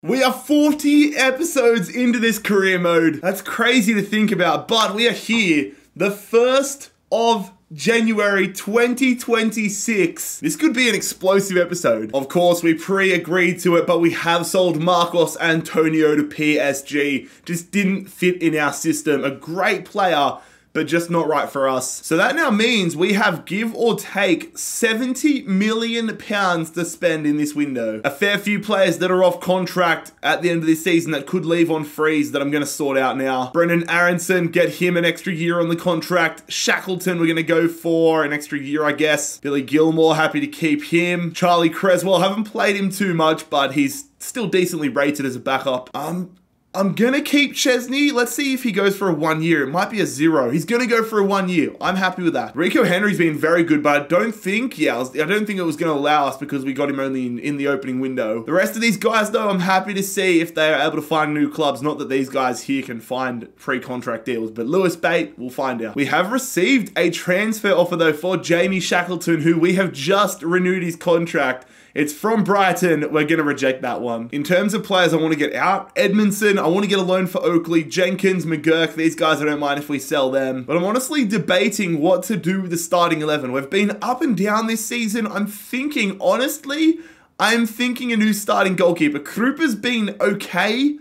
We are 40 episodes into this career mode. That's crazy to think about, but we are here. The first of January 2026. This could be an explosive episode. Of course, we pre-agreed to it, but we have sold Marcos Antonio to PSG. Just didn't fit in our system. A great player, but just not right for us. So that now means we have give or take 70 million pounds to spend in this window. A fair few players that are off contract at the end of this season that could leave on freeze that I'm going to sort out now. Brenden Aaronson, get him an extra year on the contract. Shackleton, we're going to go for an extra year, I guess. Billy Gilmour, happy to keep him. Charlie Cresswell, haven't played him too much, but he's still decently rated as a backup. Um, I'm gonna keep Szczesny. Let's see if he goes for a one year. It might be a zero. He's gonna go for a one year. I'm happy with that. Rico Henry's been very good, but I don't think, yeah, I, was, I don't think it was gonna allow us because we got him only in, in the opening window. The rest of these guys, though, I'm happy to see if they are able to find new clubs. Not that these guys here can find pre-contract deals, but Lewis Bate, we'll find out. We have received a transfer offer though for Jamie Shackleton, who we have just renewed his contract. It's from Brighton. We're to reject that one. In terms of players I want to get out, Edmondson, want to get a loan for Oakley. Jenkins, McGurk, these guys I don't mind if we sell them. But I'm honestly debating what to do with the starting 11. We've been up and down this season. I'm thinking, honestly, I'm thinking a new starting goalkeeper. Krupa's been okay.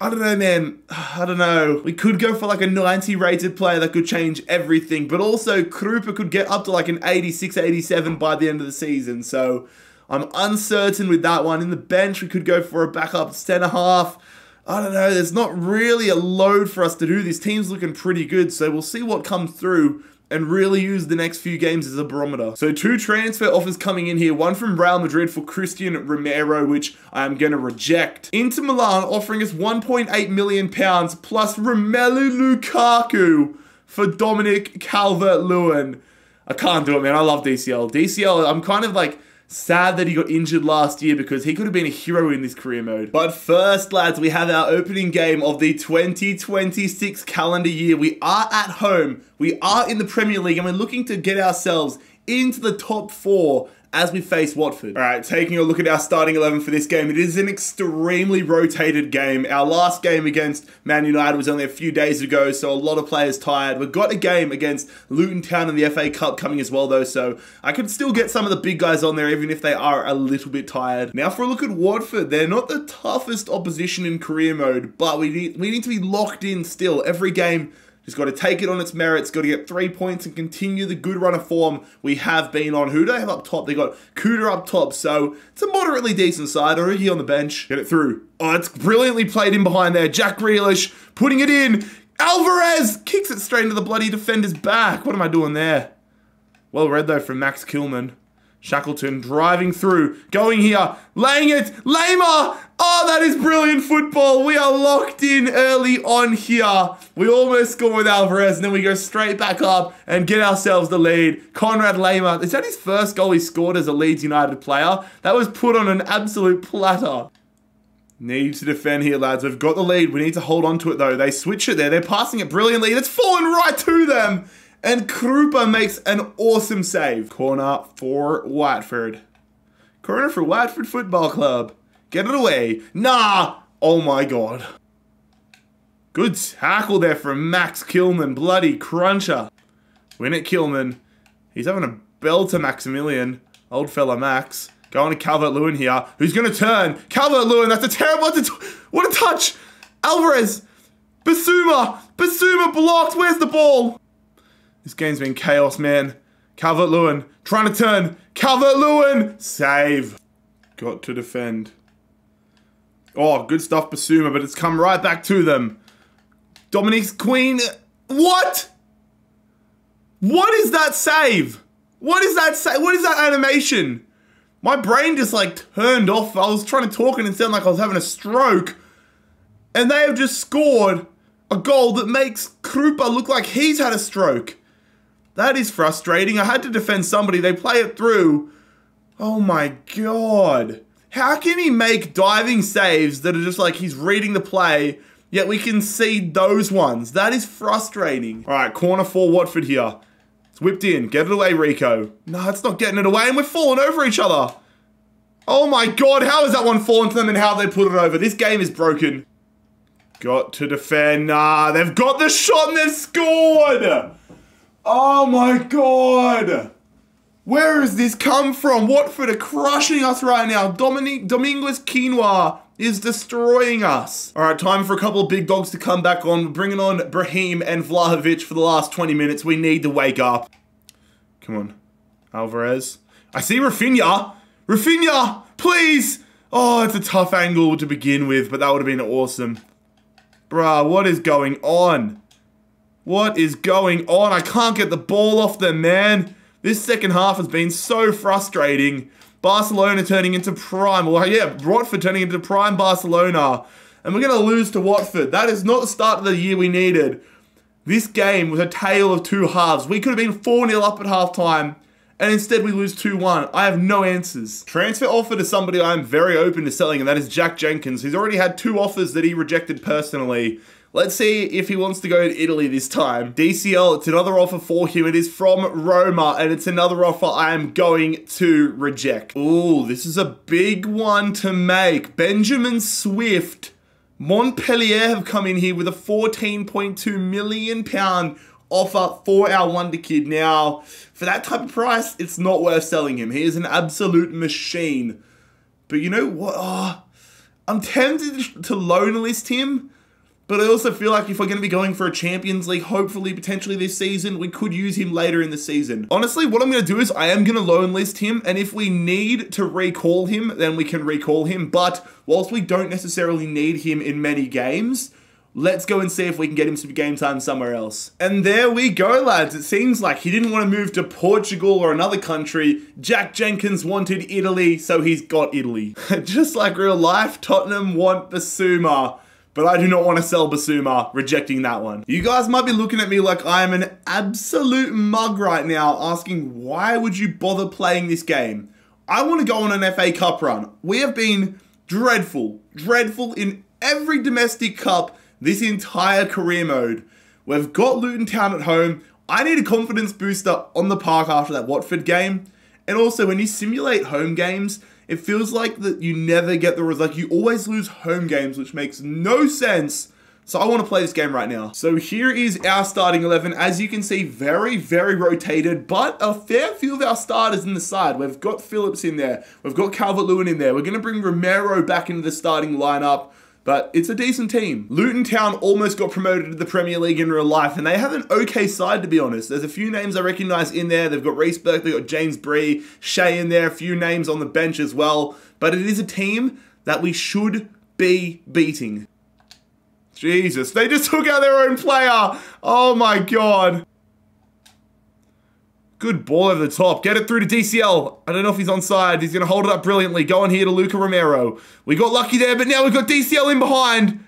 I don't know, man. I don't know. We could go for like a 90 rated player that could change everything, but also Krupa could get up to like an 86, 87 by the end of the season. So I'm uncertain with that one. In the bench, we could go for a backup centre half. I don't know. There's not really a load for us to do. This team's looking pretty good, so we'll see what comes through and really use the next few games as a barometer. So two transfer offers coming in here. One from Real Madrid for Cristian Romero, which I am going to reject. Inter Milan offering us 1.8 million pounds plus Romelu Lukaku for Dominic Calvert-Lewin. I can't do it, man. I love DCL. DCL, I'm kind of like Sad that he got injured last year because he could have been a hero in this career mode. But first, lads, we have our opening game of the 2026 calendar year. We are at home, we are in the Premier League, and we're looking to get ourselves into the top four as we face Watford. All right, taking a look at our starting 11 for this game, it is an extremely rotated game. Our last game against Man United was only a few days ago, so a lot of players tired. We've got a game against Luton Town in the FA Cup coming as well, though, so I could still get some of the big guys on there, even if they are a little bit tired. Now, for a look at Watford, they're not the toughest opposition in career mode, but we need, we need to be locked in still. Every game just got to take it on its merits, got to get three points and continue the good run of form we have been on. Who do they have up top? They got Cooter up top, so it's a moderately decent side. Origi on the bench. Get it through. Oh, it's brilliantly played in behind there. Jack Grealish putting it in. Alvarez kicks it straight into the bloody defender's back. What am I doing there? Well read though from Max Kilman. Shackleton driving through, going here, laying it, Lemar! Oh, that is brilliant football. We are locked in early on here. We almost score with Alvarez, and then we go straight back up and get ourselves the lead. Konrad Laimer, is that his first goal he scored as a Leeds United player? That was put on an absolute platter. Need to defend here, lads. We've got the lead. We need to hold on to it, though. They switch it there. They're passing it brilliantly. It's fallen right to them. And Krupa makes an awesome save. Corner for Watford. Corner for Watford Football Club. Get it away. Nah. Oh my god. Good tackle there from Max Kilman. Bloody cruncher. Win it, Kilman. He's having a bell to Maximilian. Old fella Max. Going to Calvert-Lewin here. Who's going to turn? Calvert-Lewin. That's a terrible... What a touch. Alvarez. Bissouma. Bissouma blocked. Where's the ball? This game's been chaos, man. Calvert Lewin trying to turn. Calvert Lewin save. Got to defend. Oh, good stuff, Bissouma, but it's come right back to them. Domingos Quina. What? What is that save? What is that save? What is that animation? My brain just like turned off. I was trying to talk and it sounded like I was having a stroke. And they have just scored a goal that makes Krupa look like he's had a stroke. That is frustrating. I had to defend somebody. They play it through. Oh my god. How can he make diving saves that are just like he's reading the play, yet we can see those ones? That is frustrating. All right, corner for Watford here. It's whipped in. Get it away, Rico. No, it's not getting it away, and we're falling over each other. Oh my god, how has that one fallen to them and how they put it over? This game is broken. Got to defend. Nah, they've got the shot and they've scored! Oh my god! Where has this come from? Watford are crushing us right now. Dominic Domingos Quina is destroying us. All right, time for a couple of big dogs to come back on. bringing on Brahim and Vlahovic for the last 20 minutes. We need to wake up. Come on. Alvarez. I see Rafinha. Rafinha, please. Oh, it's a tough angle to begin with, but that would have been awesome. Bruh, what is going on? What is going on? I can't get the ball off them, man. This second half has been so frustrating. Barcelona turning into prime. Well, yeah, Watford turning into prime Barcelona. And we're going to lose to Watford. That is not the start of the year we needed. This game was a tale of two halves. We could have been 4-0 up at halftime, and instead we lose 2-1. I have no answers. Transfer offer to somebody I'm very open to selling, and that is Jack Jenkins. He's already had two offers that he rejected personally. Let's see if he wants to go to Italy this time. DCL, it's another offer for him. It is from Roma, and it's another offer I am going to reject. Ooh, this is a big one to make. Benjamin Swift. Montpellier have come in here with a 14.2 million pound offer for our wonder kid. Now, for that type of price, it's not worth selling him. He is an absolute machine. But you know what? Oh, I'm tempted to loan list him but I also feel like if we're going to be going for a Champions League, hopefully, potentially this season, we could use him later in the season. Honestly, what I'm going to do is I am going to loan list him, and if we need to recall him, then we can recall him. But whilst we don't necessarily need him in many games, Let's go and see if we can get him some game time somewhere else. And there we go, lads. It seems like he didn't want to move to Portugal or another country. Jack Jenkins wanted Italy, so he's got Italy. Just like real life, Tottenham want Bissouma but I do not want to sell Bissouma, rejecting that one. You guys might be looking at me like I am an absolute mug right now, asking why would you bother playing this game? I want to go on an FA Cup run. We have been dreadful, dreadful in every domestic cup this entire career mode. We've got Luton Town at home. I need a confidence booster on the park after that Watford game. And also, when you simulate home games, it feels like that you never get the result. Like you always lose home games, which makes no sense. So I want to play this game right now. So here is our starting 11. As you can see, very, very rotated, but a fair few of our starters in the side. We've got Phillips in there. We've got Calvert-Lewin in there. We're going to bring Romero back into the starting lineup. But it's a decent team. Luton Town almost got promoted to the Premier League in real life, and they have an okay side, to be honest. There's a few names I recognise in there. They've got Reece Burke, they've got James Bree, Shea in there, a few names on the bench as well. But it is a team that we should be beating. Jesus, they just took out their own player. Oh my god. Good ball over the top. Get it through to DCL. I don't know if he's onside. He's going to hold it up brilliantly. Go on here to Luka Romero. We got lucky there, but now we've got DCL in behind.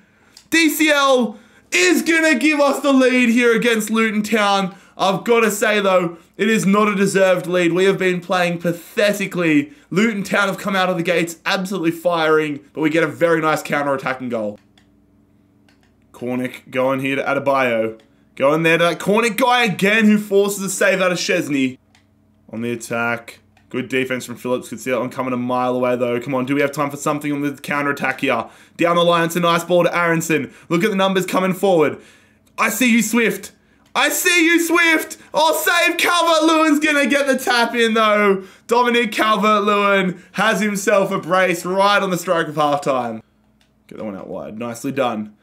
DCL is going to give us the lead here against Luton Town. I've got to say, though, it is not a deserved lead. We have been playing pathetically. Luton Town have come out of the gates absolutely firing, but we get a very nice counter-attacking goal. Cornick going here to Adebayo. Going there to that corner guy again who forces a save out of Szczesny. On the attack. Good defense from Phillips. Could see that one coming a mile away though. Come on, do we have time for something on the counter attack here? Down the line, it's a nice ball to Aaronson. Look at the numbers coming forward. I see you, Swift. I see you, Swift. Oh, save Calvert-Lewin's gonna get the tap in though. Dominic Calvert-Lewin has himself a brace right on the stroke of halftime. Get that one out wide. Nicely done.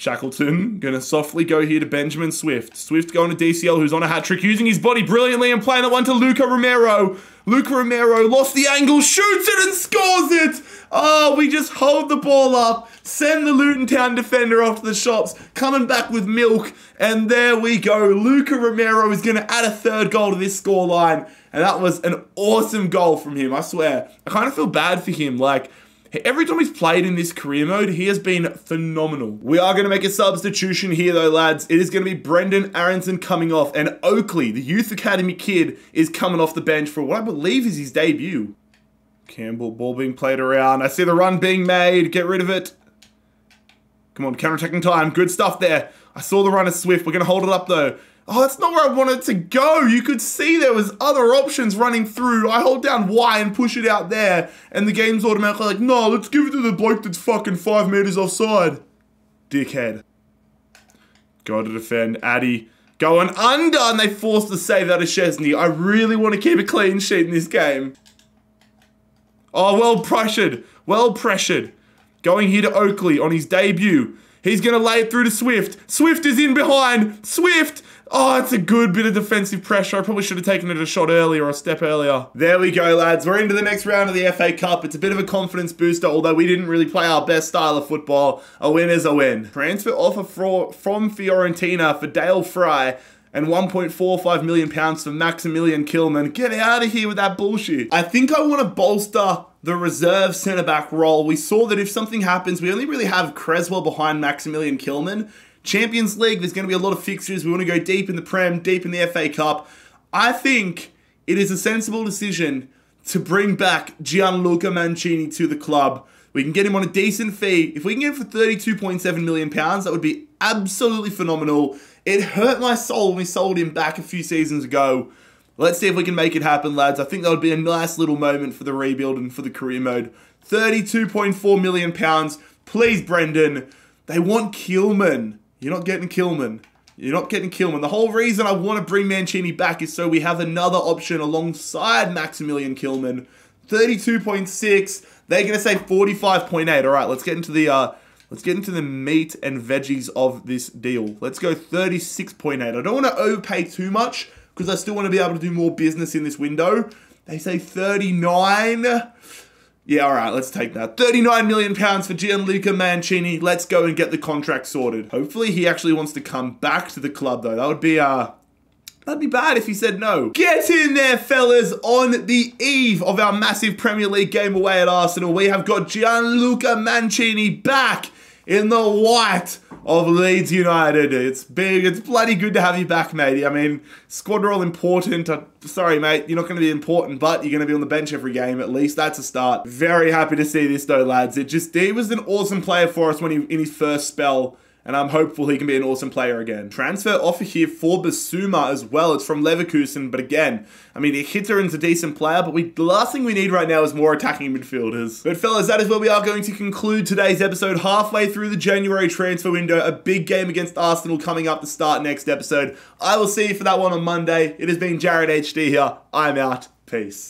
Shackleton gonna softly go here to Benjamin Swift. Swift going to DCL, who's on a hat trick, using his body brilliantly and playing that one to Luka Romero. Luka Romero lost the angle, shoots it and scores it. Oh, we just hold the ball up, send the Luton Town defender off to the shops, coming back with milk, and there we go. Luka Romero is gonna add a third goal to this scoreline, and that was an awesome goal from him. I swear, I kind of feel bad for him, like. Every time he's played in this career mode, he has been phenomenal. We are going to make a substitution here though, lads. It is going to be Brenden Aaronson coming off, and Oakley, the Youth Academy kid, is coming off the bench for what I believe is his debut. Campbell, ball being played around. I see the run being made. Get rid of it. Come on, counter-attacking time. Good stuff there. I saw the run Swift. We're going to hold it up though. Oh, that's not where I wanted to go. You could see there was other options running through. I hold down Y and push it out there, and the game's automatically like, no, let's give it to the bloke that's fucking five meters offside. Dickhead. Got to defend. Addy going under, and they force the save out of Szczesny. I really want to keep a clean sheet in this game. Oh, well pressured. Well pressured. Going here to Oakley on his debut. He's going to lay it through to Swift. Swift is in behind. Swift. Oh, it's a good bit of defensive pressure. I probably should have taken it a shot earlier or a step earlier. There we go, lads. We're into the next round of the FA Cup. It's a bit of a confidence booster, although we didn't really play our best style of football. A win is a win. Transfer offer from Fiorentina for Dale Fry and 1.45 million pounds for Maximilian Kilman. Get out of here with that bullshit. I think I want to bolster the reserve centre back role. We saw that if something happens, we only really have Cresswell behind Maximilian Kilman. Champions League, there's going to be a lot of fixtures. We want to go deep in the Prem, deep in the FA Cup. I think it is a sensible decision to bring back Gianluca Mancini to the club. We can get him on a decent fee. If we can get him for 32.7 million pounds, that would be absolutely phenomenal. It hurt my soul when we sold him back a few seasons ago. Let's see if we can make it happen, lads. I think that would be a nice little moment for the rebuild and for the career mode. 32.4 million pounds. Please, Brendan. They want Kilman. You're not getting Kilman. You're not getting Kilman. The whole reason I want to bring Mancini back is so we have another option alongside Maximilian Kilman. 32.6. They're going to say 45.8. All right, let's get into the uh, let's get into the meat and veggies of this deal. Let's go 36.8. I don't want to overpay too much because I still want to be able to do more business in this window. They say 39. Yeah, all right, let's take that. 39 million pounds for Gianluca Mancini. Let's go and get the contract sorted. Hopefully he actually wants to come back to the club though. That would be uh That'd be bad if he said no. Get in there, fellas. On the eve of our massive Premier League game away at Arsenal, we have got Gianluca Mancini back in the white of Leeds United. It's big. It's bloody good to have you back, matey. I mean, squad role important. Uh, sorry, mate. You're not going to be important, but you're going to be on the bench every game. At least that's a start. Very happy to see this, though, lads. It just he was an awesome player for us when he in his first spell and I'm hopeful he can be an awesome player again. Transfer offer here for Bissouma as well. It's from Leverkusen, but again, I mean, Mkhitaryan's a hitter and a decent player, but we, the last thing we need right now is more attacking midfielders. But fellas, that is where we are going to conclude today's episode. Halfway through the January transfer window, a big game against Arsenal coming up to start next episode. I will see you for that one on Monday. It has been Jarrad HD here. I'm out. Peace.